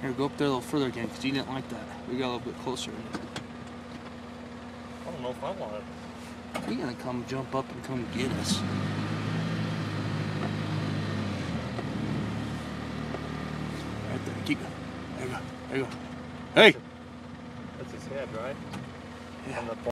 Here, go up there a little further again, because you didn't like that. We got a little bit closer. I don't know if I want it. He's gonna come jump up and come get us. Right there, keep going. There you go. There you go. Hey! That's his head, right? Yeah.